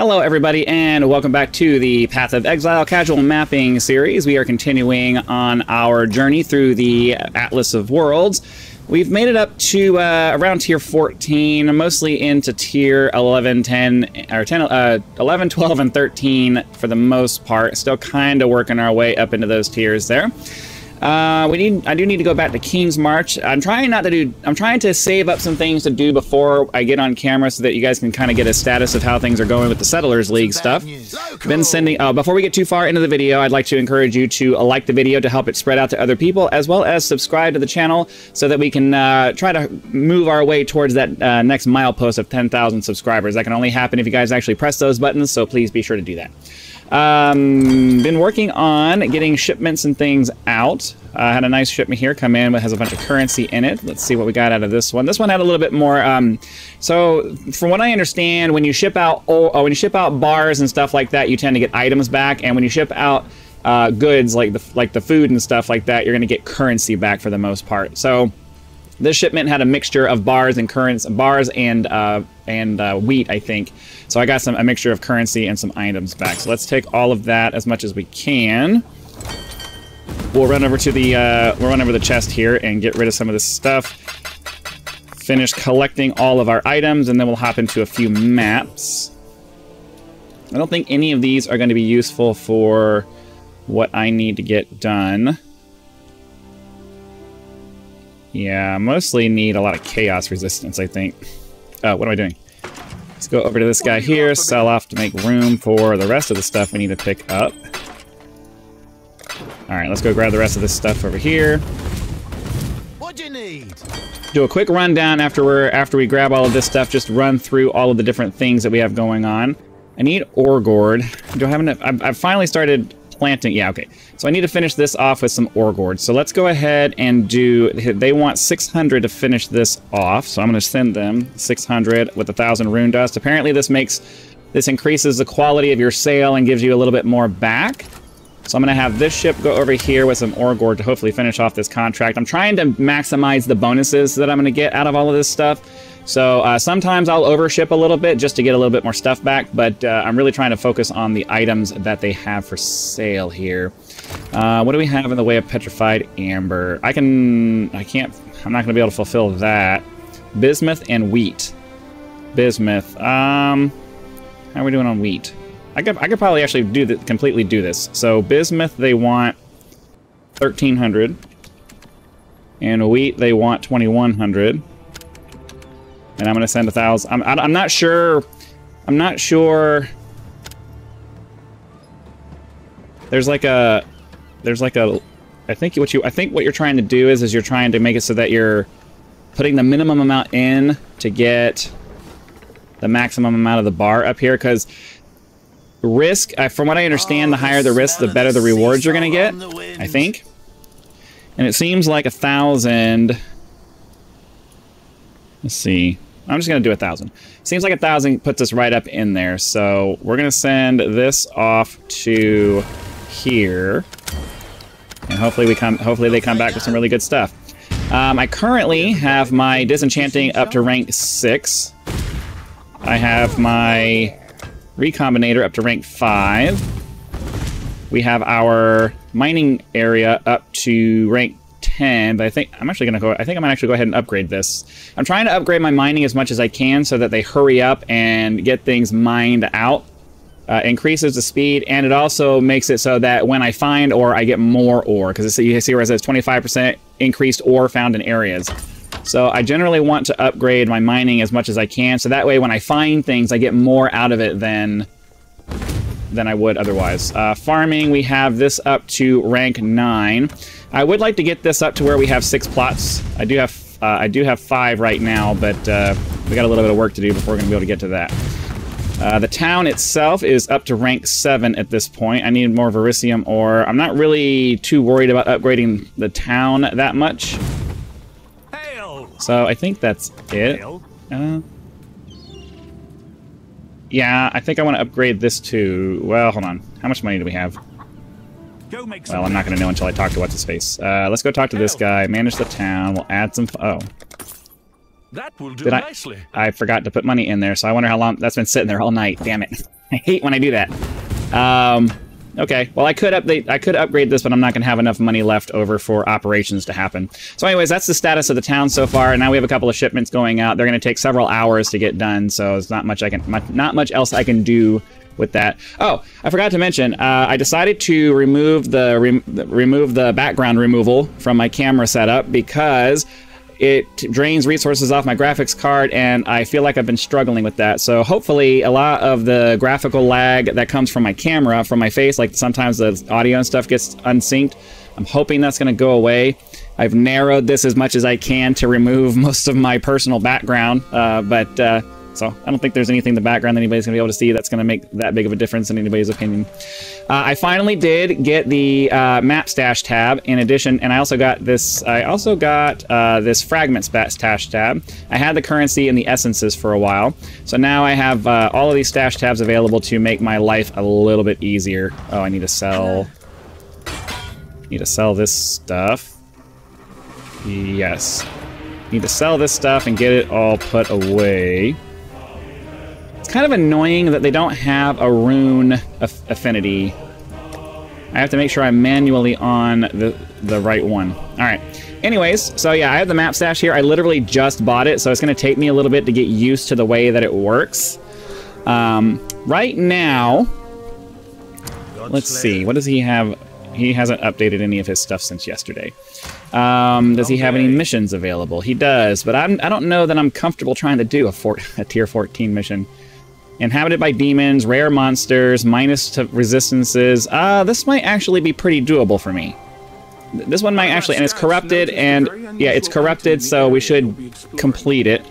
Hello, everybody, and welcome back to the Path of Exile Casual Mapping series. We are continuing on our journey through the Atlas of Worlds. We've made it up to uh, around tier 14, mostly into tier 11, 10, or 10, uh, 11, 12, and 13 for the most part. Still kind of working our way up into those tiers there. Uh, we need. I do need to go back to Kingsmarch. I'm trying not to do. I'm trying to save up some things to do before I get on camera, so that you guys can kind of get a status of how things are going with the Settlers League stuff. Been sending. Uh, before we get too far into the video, I'd like to encourage you to uh, like the video to help it spread out to other people, as well as subscribe to the channel so that we can uh, try to move our way towards that uh, next milepost of 10,000 subscribers. That can only happen if you guys actually press those buttons. So please be sure to do that. Um, been working on getting shipments and things out. I uh, had a nice shipment here come in that has a bunch of currency in it. Let's see what we got out of this one. This one had a little bit more. Um, so, from what I understand, when you ship out oh, when you ship out bars and stuff like that, you tend to get items back, and when you ship out uh, goods like the like the food and stuff like that, you're going to get currency back for the most part. So. This shipment had a mixture of bars and currents, bars and uh, and uh, wheat, I think. So I got some a mixture of currency and some items back. So let's take all of that as much as we can. We'll run over to the uh, we'll run over the chest here and get rid of some of this stuff. Finish collecting all of our items, and then we'll hop into a few maps. I don't think any of these are going to be useful for what I need to get done. Yeah, mostly need a lot of chaos resistance, I think. Uh, what am I doing? Let's go over to this guy here, sell off to make room for the rest of the stuff we need to pick up. Alright, let's go grab the rest of this stuff over here. What do you need? Do a quick rundown after we're after we grab all of this stuff, just run through all of the different things that we have going on. I need Orgourd. Do I have enough? I've, I've finally started planting. Yeah, okay. So I need to finish this off with some Orgourds. So let's go ahead and do... They want 600 to finish this off. So I'm going to send them 600 with a 1,000 rune dust. Apparently this makes... This increases the quality of your sail and gives you a little bit more back. So I'm going to have this ship go over here with some Orgourd to hopefully finish off this contract. I'm trying to maximize the bonuses that I'm going to get out of all of this stuff. So uh, sometimes I'll overship a little bit just to get a little bit more stuff back, but uh, I'm really trying to focus on the items that they have for sale here. Uh, what do we have in the way of petrified amber? I can, I can't, I'm not going to be able to fulfill that. Bismuth and wheat. Bismuth. Um, how are we doing on wheat? I could, I could probably actually do the, completely do this. So bismuth, they want 1,300. And wheat, they want 2,100 and I'm gonna send a thousand. I'm, I'm not sure. I'm not sure. There's like a, there's like a, I think what you, I think what you're trying to do is, is you're trying to make it so that you're putting the minimum amount in to get the maximum amount of the bar up here, because risk, from what I understand, the higher the risk, the better the rewards you're gonna get. I think. And it seems like a thousand. Let's see. I'm just going to do a thousand. Seems like a thousand puts us right up in there. So we're going to send this off to here. And hopefully we come. Hopefully they come back with some really good stuff. Um, I currently have my disenchanting up to rank 6. I have my recombinator up to rank 5. We have our mining area up to rank 10, but I think I'm actually going to go, I think I'm to actually go ahead and upgrade this. I'm trying to upgrade my mining as much as I can so that they hurry up and get things mined out. Uh, increases the speed, and it also makes it so that when I find ore, I get more ore, because you see where it says 25% increased ore found in areas. So I generally want to upgrade my mining as much as I can, so that way when I find things, I get more out of it than than I would otherwise. Uh, farming, we have this up to rank 9. I would like to get this up to where we have six plots. I do have uh, I do have five right now, but uh, we got a little bit of work to do before we're going to be able to get to that. Uh, the town itself is up to rank 7 at this point. I need more Verisium ore. I'm not really too worried about upgrading the town that much. Hail. So I think that's it. Uh, yeah, I think I want to upgrade this to... Well, hold on. How much money do we have? Well, I'm not going to know until I talk to What's-His-Face. Uh, let's go talk to this guy. Manage the town. We'll add some... Oh. That will do Did I- nicely. I forgot to put money in there, so I wonder how long... That's been sitting there all night. Damn it. I hate when I do that. Um, okay, well I could update, I could upgrade this, but I'm not going to have enough money left over for operations to happen. So anyways, that's the status of the town so far. And Now we have a couple of shipments going out. They're going to take several hours to get done, so it's not much I can, not much else I can do with that. Oh, I forgot to mention, uh, I decided to remove the re remove the background removal from my camera setup because it drains resources off my graphics card and I feel like I've been struggling with that. So hopefully a lot of the graphical lag that comes from my camera, from my face, like sometimes the audio and stuff gets unsynced, I'm hoping that's going to go away. I've narrowed this as much as I can to remove most of my personal background, uh, but uh, so I don't think there's anything in the background that anybody's going to be able to see that's going to make that big of a difference in anybody's opinion. Uh, I finally did get the uh, map stash tab in addition, and I also got this. I also got uh, this fragment stash tab. I had the currency and the essences for a while, so now I have uh, all of these stash tabs available to make my life a little bit easier. Oh, I need to sell. Need to sell this stuff. Yes. Need to sell this stuff and get it all put away. It's kind of annoying that they don't have a rune aff affinity. I have to make sure I'm manually on the, the right one. All right. Anyways, so yeah, I have the map stash here. I literally just bought it, so it's going to take me a little bit to get used to the way that it works. Um, right now, let's see. What does he have? He hasn't updated any of his stuff since yesterday. Um, does he have any missions available? He does, but I'm, I don't know that I'm comfortable trying to do a, four, a tier 14 mission. Inhabited by demons, rare monsters, minus to resistances. Uh, this might actually be pretty doable for me. This one might actually, and it's corrupted, and yeah, it's corrupted, so we should complete it.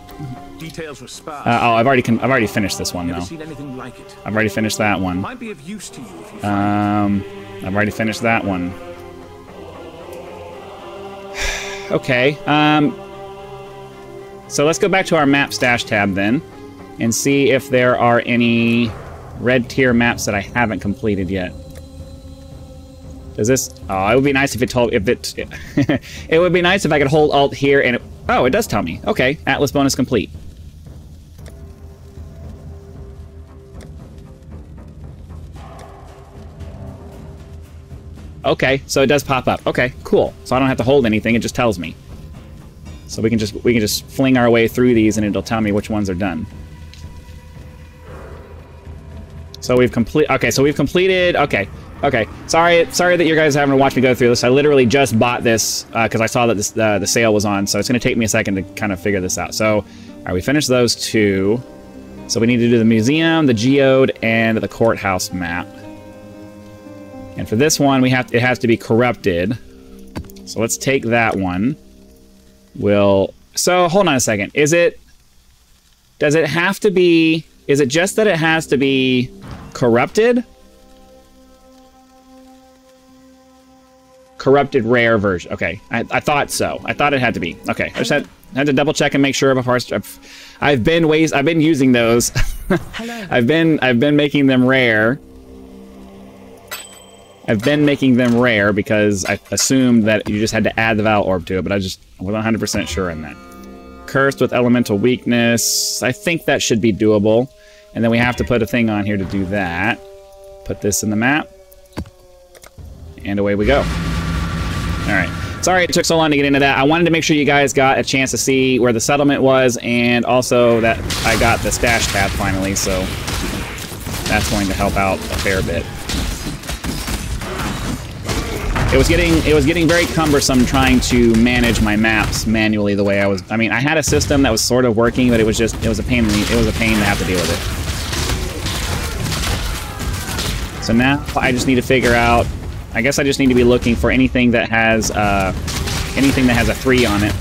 Uh, oh, I've already I've already finished this one though. I've already finished that one. Um, I've already finished that one. okay. Um. So let's go back to our map stash tab then and see if there are any red tier maps that I haven't completed yet. Does this... Oh, it would be nice if it told... If it... it would be nice if I could hold Alt here and it... Oh, it does tell me. Okay, Atlas bonus complete. Okay, so it does pop up. Okay, cool. So I don't have to hold anything, it just tells me. So we can just we can just fling our way through these and it'll tell me which ones are done. So we've complete. Okay, so we've completed. Okay, okay. Sorry, sorry that you guys are having to watch me go through this. I literally just bought this because uh, I saw that this, uh, the sale was on. So it's going to take me a second to kind of figure this out. So, all right, we finished those two. So we need to do the museum, the geode, and the courthouse map. And for this one, we have to, it has to be corrupted. So let's take that one. We'll. So hold on a second. Is it? Does it have to be? Is it just that it has to be corrupted? Corrupted rare version. Okay, I, I, thought so. I thought it had to be. Okay, I just had, had to double check and make sure before I. I've been ways. I've been using those. I've been I've been making them rare. I've been making them rare because I assumed that you just had to add the Vaal Orb to it, but I just wasn't 100% sure on that. Cursed with Elemental Weakness. I think that should be doable. And then we have to put a thing on here to do that. Put this in the map. And away we go. Alright. Sorry it took so long to get into that. I wanted to make sure you guys got a chance to see where the settlement was, and also that I got the stash tab finally, so that's going to help out a fair bit. It was getting it was getting very cumbersome trying to manage my maps manually the way I was. I mean, I had a system that was sort of working, but it was just it was a pain. It was a pain to have to deal with it. So now I just need to figure out, I guess I just need to be looking for anything that has, uh, anything that has a 3 on it.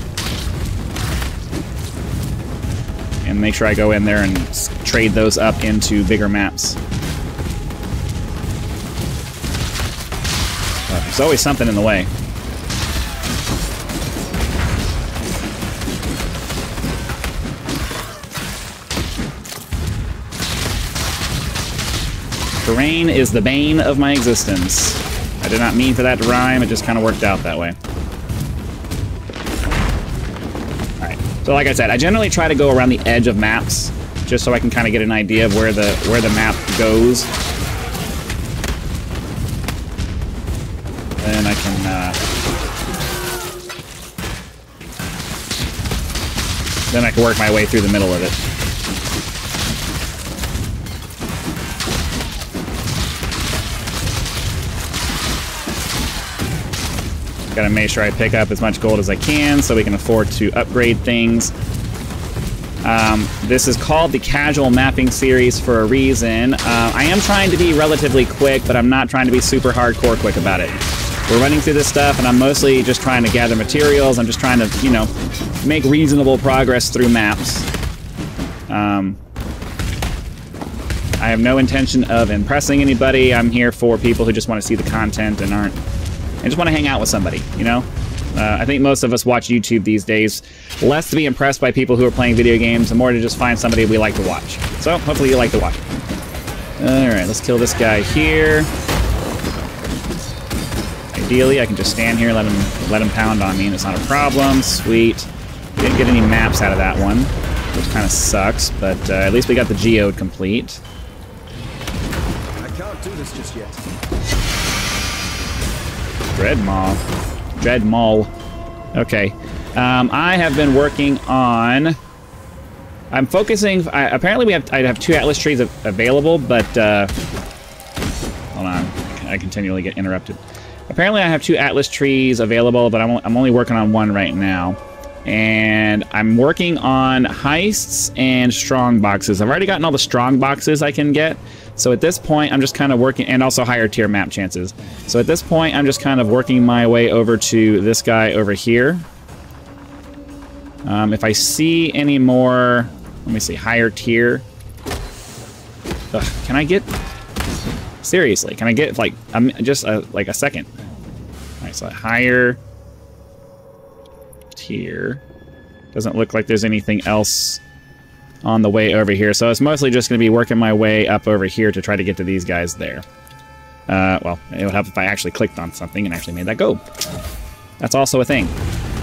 And make sure I go in there and trade those up into bigger maps. There's always something in the way. Terrain is the bane of my existence. I did not mean for that to rhyme, it just kind of worked out that way. Alright, so like I said, I generally try to go around the edge of maps just so I can kind of get an idea of where the where the map goes. Then I can. Uh, then I can work my way through the middle of it. Gotta make sure I pick up as much gold as I can so we can afford to upgrade things. Um, this is called the Casual Mapping Series for a reason. Uh, I am trying to be relatively quick, but I'm not trying to be super hardcore quick about it. We're running through this stuff, and I'm mostly just trying to gather materials. I'm just trying to, you know, make reasonable progress through maps. Um, I have no intention of impressing anybody. I'm here for people who just want to see the content and aren't and just want to hang out with somebody, you know? Uh, I think most of us watch YouTube these days less to be impressed by people who are playing video games and more to just find somebody we like to watch. So hopefully you like to watch. Alright, let's kill this guy here. Ideally, I can just stand here, let him let him pound on me, and it's not a problem. Sweet. Didn't get any maps out of that one, which kind of sucks, but uh, at least we got the geode complete. I can't do this just yet. Dread Maw. Dread Maul. Okay. Um, I have been working on... I'm focusing... I, apparently we have... I have two Atlas trees available, but... Uh, hold on. I continually get interrupted. Apparently I have two Atlas trees available, but I'm, I'm only working on one right now. And I'm working on heists and strong boxes. I've already gotten all the strong boxes I can get. So at this point, I'm just kind of working, and also higher tier map chances. So at this point, I'm just kind of working my way over to this guy over here. Um, if I see any more, let me see, higher tier. Ugh, can I get, seriously, can I get like, just a, like a second? All right, so higher tier. Doesn't look like there's anything else on the way over here. So it's mostly just going to be working my way up over here to try to get to these guys there. Uh, well, it would help if I actually clicked on something and actually made that go. That's also a thing.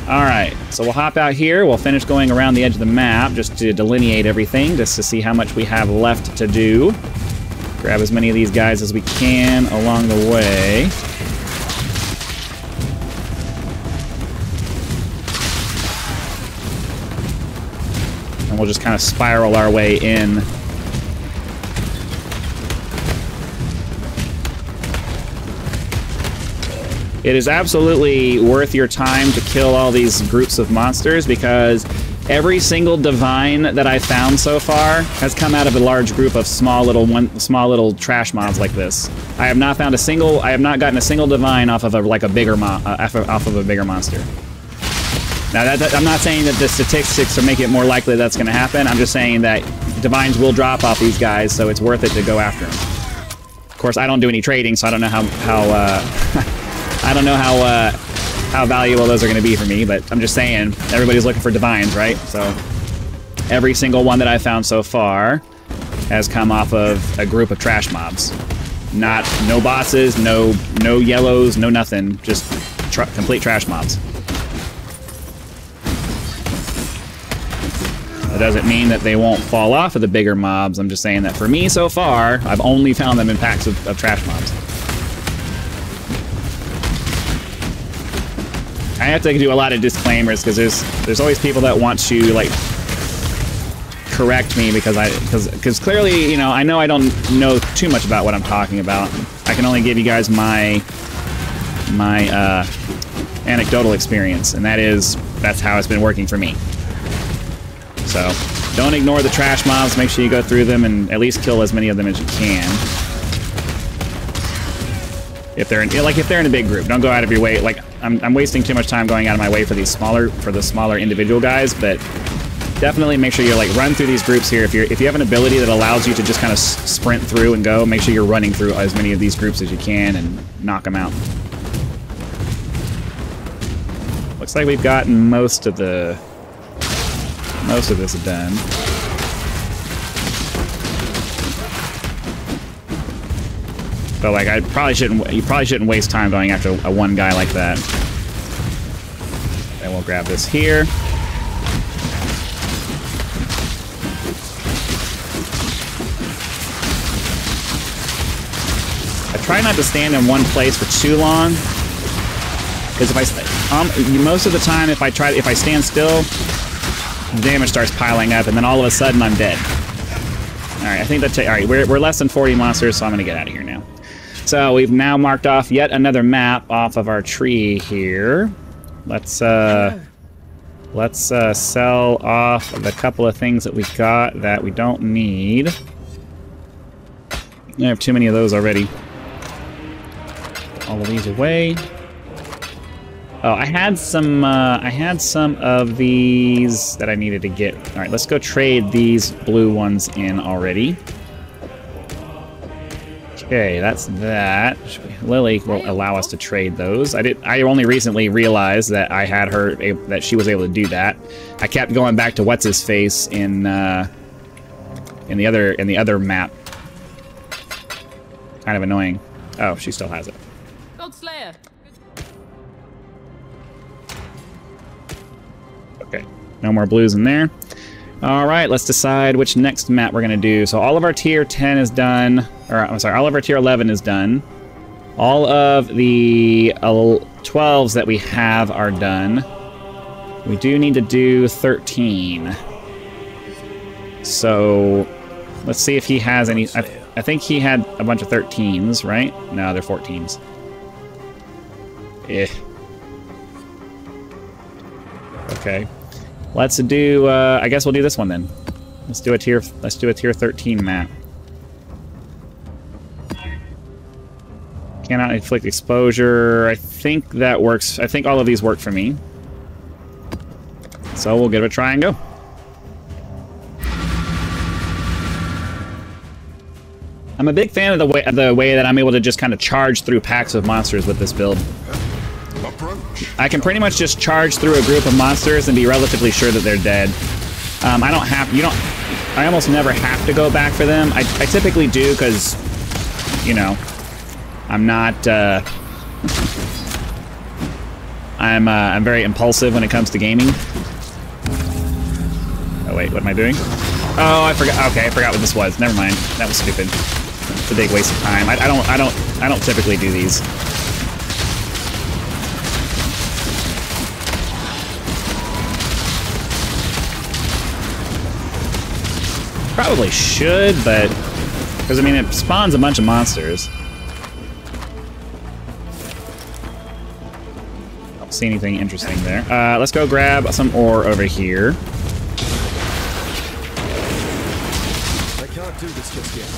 All right, so we'll hop out here. We'll finish going around the edge of the map just to delineate everything, just to see how much we have left to do. Grab as many of these guys as we can along the way. And we'll just kind of spiral our way in. It is absolutely worth your time to kill all these groups of monsters because every single divine that I've found so far has come out of a large group of small little one, small little trash mobs like this. I have not found a single, I have not gotten a single divine off of a like a bigger mo uh, off of a bigger monster. Now, that, that, I'm not saying that the statistics are make it more likely that's going to happen. I'm just saying that divines will drop off these guys, so it's worth it to go after them. Of course, I don't do any trading, so I don't know how how uh, I don't know how uh, how valuable those are going to be for me. But I'm just saying, everybody's looking for divines, right? So every single one that I've found so far has come off of a group of trash mobs. Not no bosses, no no yellows, no nothing. Just tr complete trash mobs. Doesn't mean that they won't fall off of the bigger mobs. I'm just saying that for me so far, I've only found them in packs of, of trash mobs. I have to do a lot of disclaimers because there's there's always people that want to like correct me because I because because clearly you know I know I don't know too much about what I'm talking about. I can only give you guys my my uh, anecdotal experience, and that is that's how it's been working for me. So don't ignore the trash mobs. Make sure you go through them and at least kill as many of them as you can. If they're in, like if they're in a big group, don't go out of your way. Like I'm, I'm wasting too much time going out of my way for these smaller for the smaller individual guys, but definitely make sure you're like run through these groups here. If you're if you have an ability that allows you to just kind of sprint through and go, make sure you're running through as many of these groups as you can and knock them out. Looks like we've gotten most of the most of this is done. But like, I probably shouldn't. You probably shouldn't waste time going after a one guy like that. And we'll grab this here. I try not to stand in one place for too long, because if I um, most of the time if I try if I stand still, damage starts piling up, and then all of a sudden I'm dead. All right, I think that's all right. We're we're less than 40 monsters, so I'm gonna get out of here now. So we've now marked off yet another map off of our tree here. Let's uh, let's uh, sell off the couple of things that we've got that we don't need. I have too many of those already. All of these away. Oh, I had some. Uh, I had some of these that I needed to get. All right, let's go trade these blue ones in already. Okay, that's that. Lilly will allow us to trade those. I did. I only recently realized that I had her that she was able to do that. I kept going back to what's his face in uh, in the other in the other map. Kind of annoying. Oh, she still has it. No more blues in there. All right, let's decide which next map we're gonna do. So all of our tier 10 is done, or I'm sorry, all of our tier 11 is done. All of the uh, 12s that we have are done. We do need to do 13. So let's see if he has any. I, I think he had a bunch of 13s, right? No, they're 14s. Eh. Okay. Let's do, uh, I guess we'll do this one then. Let's do a tier, let's do a tier 13 map. Cannot inflict exposure. I think that works. I think all of these work for me. So we'll give it a try and go. I'm a big fan of the way of the way that I'm able to just kind of charge through packs of monsters with this build. I can pretty much just charge through a group of monsters and be relatively sure that they're dead. Um, I don't have, you don't, I almost never have to go back for them. I, I typically do because, you know, I'm not, uh, I'm, uh, I'm very impulsive when it comes to gaming. Oh wait, what am I doing? Oh, I forgot, okay, I forgot what this was. Never mind. That was stupid. It's a big waste of time. I, I don't, I don't, I don't typically do these. Probably should, but... Because, I mean, it spawns a bunch of monsters. Don't see anything interesting there. Uh, let's go grab some ore over here. I can't do this just yet.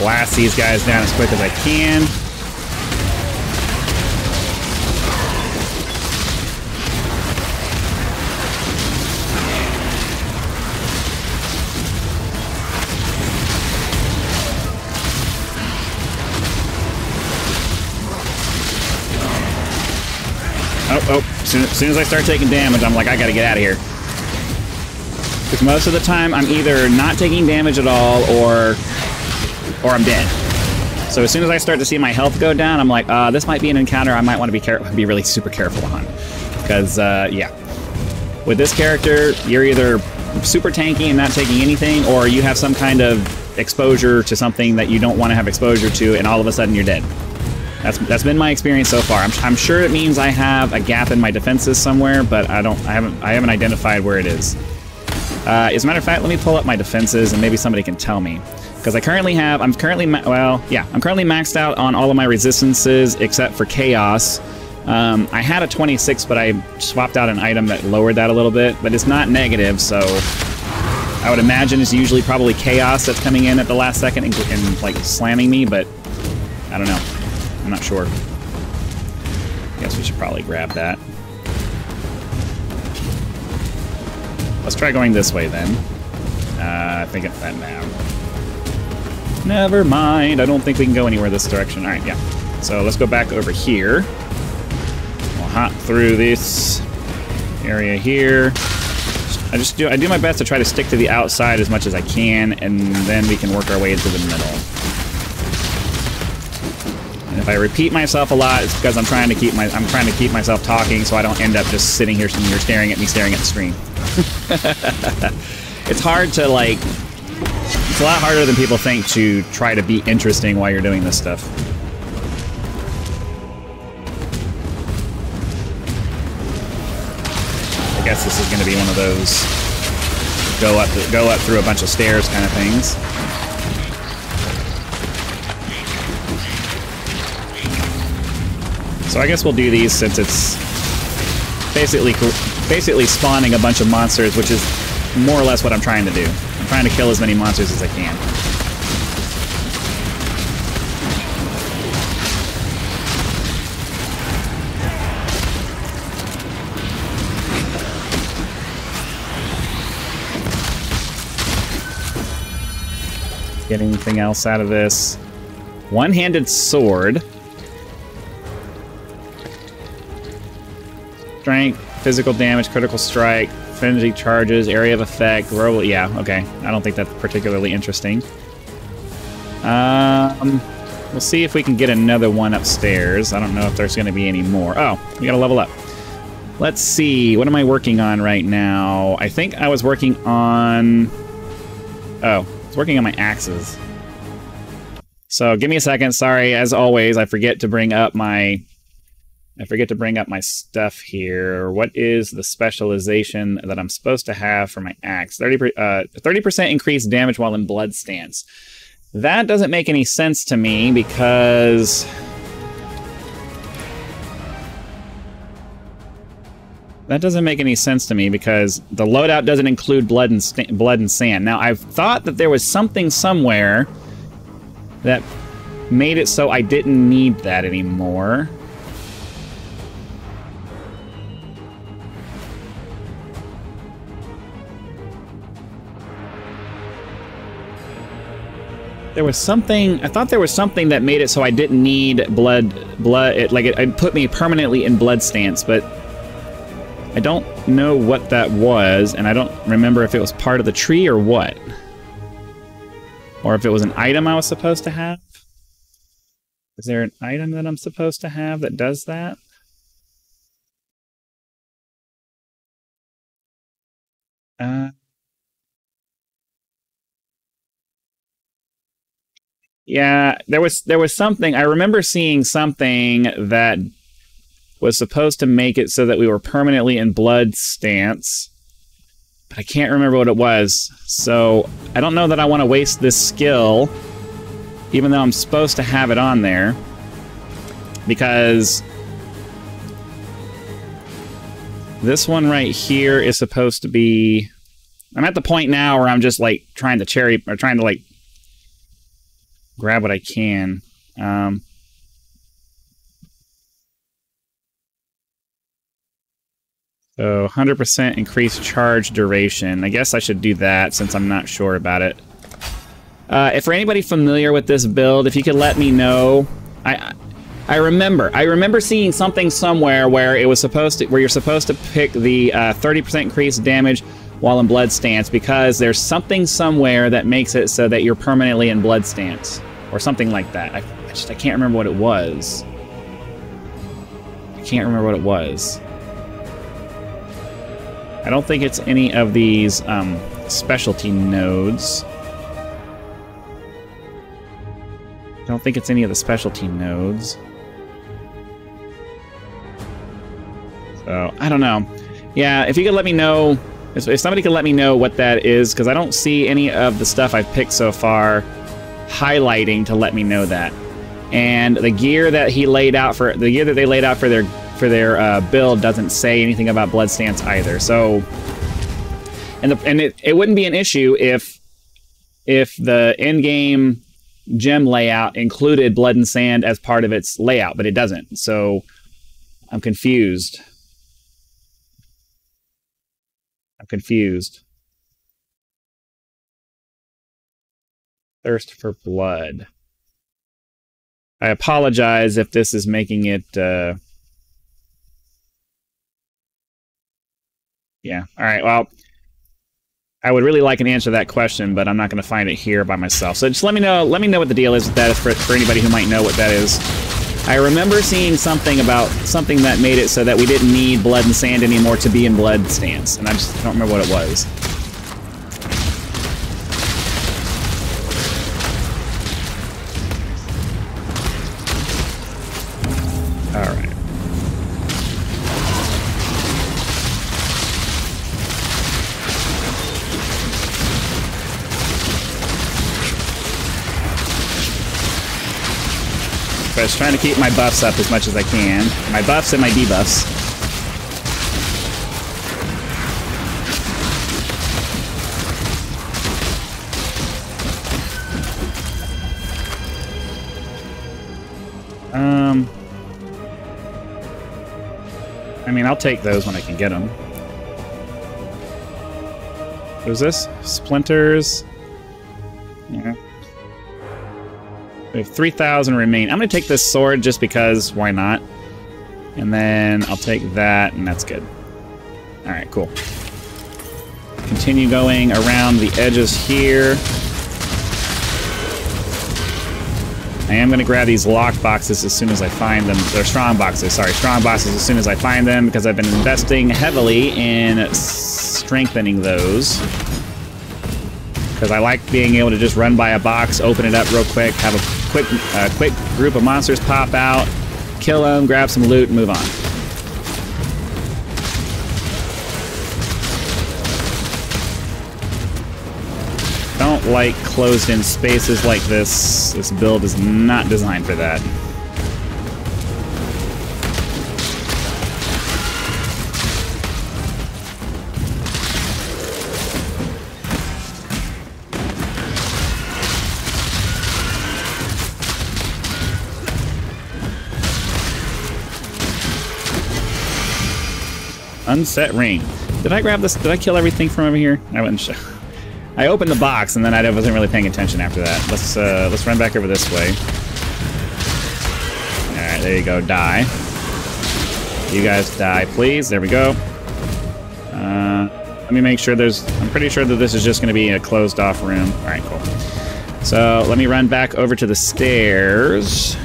Blast these guys down as quick as I can. Soon, as soon as I start taking damage, I'm like, I gotta get out of here. Because most of the time, I'm either not taking damage at all, or, or I'm dead. So as soon as I start to see my health go down, I'm like, uh, this might be an encounter I might want to be care be really super careful on. Because, uh, yeah. With this character, you're either super tanky and not taking anything, or you have some kind of exposure to something that you don't want to have exposure to, and all of a sudden you're dead. That's that's been my experience so far. I'm, I'm sure it means I have a gap in my defenses somewhere, but I don't. I haven't. I haven't identified where it is. Uh, as a matter of fact, let me pull up my defenses and maybe somebody can tell me. Because I currently have. I'm currently. well, yeah. I'm currently maxed out on all of my resistances except for chaos. Um, I had a 26, but I swapped out an item that lowered that a little bit. But it's not negative, so I would imagine it's usually probably chaos that's coming in at the last second and, and like slamming me. But I don't know. I'm not sure. Guess we should probably grab that. Let's try going this way then. Uh, I think it's that now. Never mind. I don't think we can go anywhere this direction. All right, yeah. So let's go back over here. We'll hop through this area here. I just do I do my best to try to stick to the outside as much as I can, and then we can work our way into the middle. And if I repeat myself a lot, it's because I'm trying to keep my I'm trying to keep myself talking so I don't end up just sitting here and staring at me staring at the screen. it's hard to like It's a lot harder than people think to try to be interesting while you're doing this stuff. I guess this is going to be one of those go up go up through a bunch of stairs kind of things. So I guess we'll do these since it's basically basically spawning a bunch of monsters, which is more or less what I'm trying to do. I'm trying to kill as many monsters as I can. Get anything else out of this? One-handed sword. Strength, physical damage, critical strike, affinity charges, area of effect, roll. Yeah, okay. I don't think that's particularly interesting. Um, we'll see if we can get another one upstairs. I don't know if there's going to be any more. Oh, we got to level up. Let's see. What am I working on right now? I think I was working on... Oh, I was working on my axes. So give me a second. Sorry, as always, I forget to bring up my I forget to bring up my stuff here. What is the specialization that I'm supposed to have for my axe? 30 uh, 30% increased damage while in blood stance. That doesn't make any sense to me because that doesn't make any sense to me because the loadout doesn't include blood and blood and sand. Now I've thought that there was something somewhere that made it so I didn't need that anymore. There was something. I thought there was something that made it so I didn't need blood. Blood. It, like it, it put me permanently in blood stance, but I don't know what that was, and I don't remember if it was part of the tree or what, or if it was an item I was supposed to have. Is there an item that I'm supposed to have that does that? Uh, Yeah, there was there was something I remember seeing something that was supposed to make it so that we were permanently in blood stance. But I can't remember what it was. So, I don't know that I want to waste this skill even though I'm supposed to have it on there because this one right here is supposed to be I'm at the point now where I'm just like trying to cherry or trying to like grab what I can. Um, so 100% increased charge duration. I guess I should do that since I'm not sure about it. Uh, if for anybody familiar with this build, if you could let me know. I I remember I remember seeing something somewhere where it was supposed to where you're supposed to pick the 30% uh, increased damage while in blood stance because there's something somewhere that makes it so that you're permanently in blood stance or something like that. I, I just I can't remember what it was. I can't remember what it was. I don't think it's any of these um, specialty nodes. I don't think it's any of the specialty nodes. So, I don't know. Yeah, if you could let me know, if somebody could let me know what that is, because I don't see any of the stuff I've picked so far highlighting to let me know that. And the gear that he laid out for the gear that they laid out for their for their uh, build doesn't say anything about blood stance either. So, and the, and it, it wouldn't be an issue if if the end game gem layout included blood and sand as part of its layout, but it doesn't. So I'm confused. I'm confused. Thirst for blood. I apologize if this is making it, uh... Yeah, alright, well... I would really like an answer to that question, but I'm not going to find it here by myself. So just let me know. Let me know what the deal is with that. For, for anybody who might know what that is. I remember seeing something about something that made it so that we didn't need blood and sand anymore to be in blood stance, and I just don't remember what it was. Keep my buffs up as much as I can. My buffs and my debuffs. Um, I mean, I'll take those when I can get them. What is this? Splinters. Yeah. We have 3,000 remain. I'm going to take this sword just because, why not? And then I'll take that, and that's good. Alright, cool. Continue going around the edges here. I am going to grab these lock boxes as soon as I find them. They're strong boxes, sorry, strong boxes as soon as I find them because I've been investing heavily in strengthening those. Because I like being able to just run by a box, open it up real quick, have a quick, uh, quick group of monsters pop out, kill them, grab some loot, and move on. Don't like closed-in spaces like this. This build is not designed for that. Unset ring. Did I grab this? Did I kill everything from over here? I sure. I opened the box and then I wasn't really paying attention after that. Let's uh, let's run back over this way. All right, there you go. Die. You guys die, please. There we go. Uh, let me make sure there's. I'm pretty sure that this is just going to be a closed off room. All right, cool. So let me run back over to the stairs.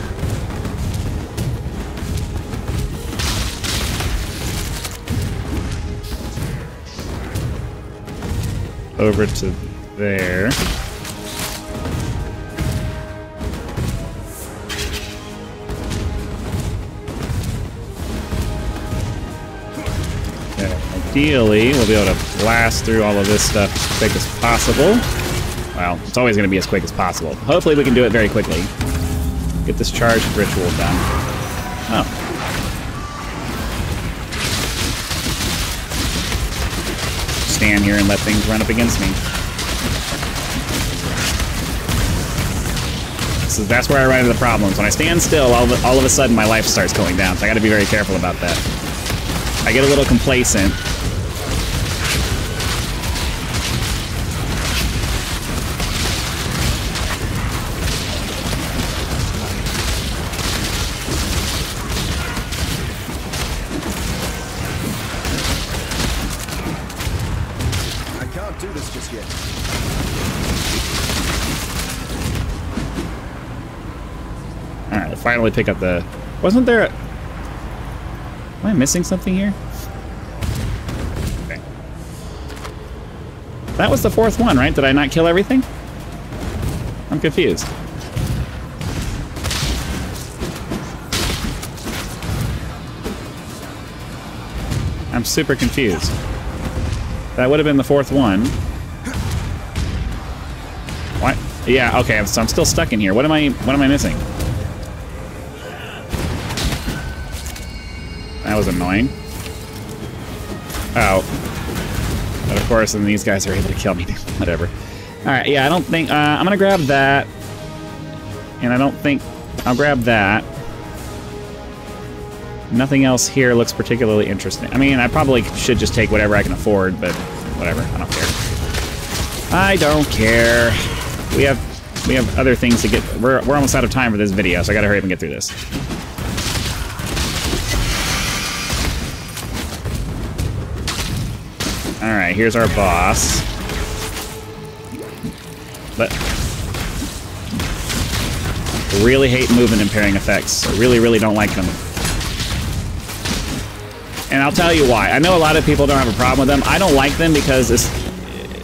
Over to there. Ideally, we'll be able to blast through all of this stuff as quick as possible. Well, it's always going to be as quick as possible. Hopefully we can do it very quickly. Get this charged ritual done. Oh, stand here and let things run up against me. So that's where I run into the problems. When I stand still, all of, all of a sudden my life starts going down, so I gotta be very careful about that. I get a little complacent. Finally pick up the... Wasn't there a... Am I missing something here? Okay. That was the fourth one, right? Did I not kill everything? I'm confused. I'm super confused. That would have been the fourth one. What? Yeah, okay, so I'm still stuck in here. What am I what am I missing? That was annoying. Oh. But of course, then these guys are able to kill me. Whatever. Alright, yeah, I don't think... Uh, I'm gonna grab that. And I don't think... I'll grab that. Nothing else here looks particularly interesting. I mean, I probably should just take whatever I can afford, but whatever. I don't care. I don't care. We have we have other things to get... We're, we're almost out of time for this video, so I gotta hurry up and get through this. Alright, here's our boss. But... Really hate movement impairing effects. I really, really don't like them. And I'll tell you why. I know a lot of people don't have a problem with them. I don't like them because it's...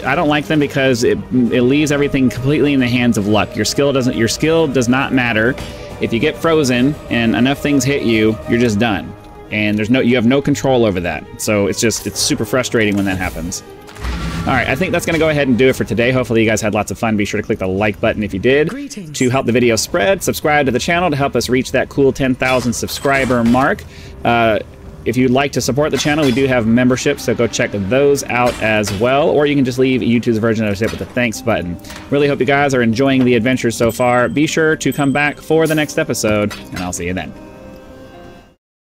I don't like them because it, it leaves everything completely in the hands of luck. Your skill doesn't your skill does not matter. If you get frozen and enough things hit you, you're just done and there's no you have no control over that. So it's just it's super frustrating when that happens. All right, I think that's going to go ahead and do it for today. Hopefully, you guys had lots of fun. Be sure to click the like button if you did Greetings. to help the video spread. Subscribe to the channel to help us reach that cool 10,000 subscriber mark. Uh, if you'd like to support the channel, we do have memberships, so go check those out as well. Or you can just leave YouTube's version of it with the thanks button. Really hope you guys are enjoying the adventure so far. Be sure to come back for the next episode, and I'll see you then.